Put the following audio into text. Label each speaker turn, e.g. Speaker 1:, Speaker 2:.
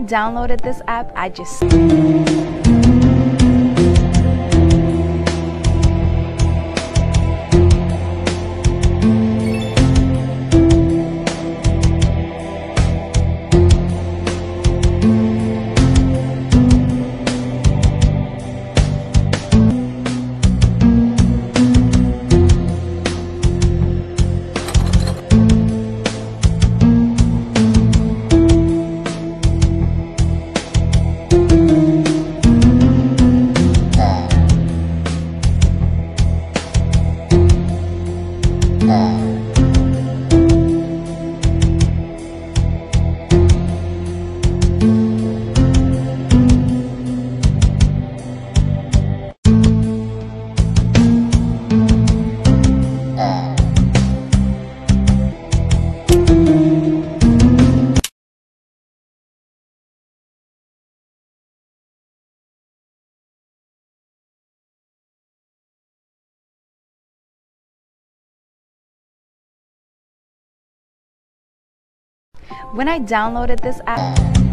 Speaker 1: downloaded this app, I just When I downloaded this app,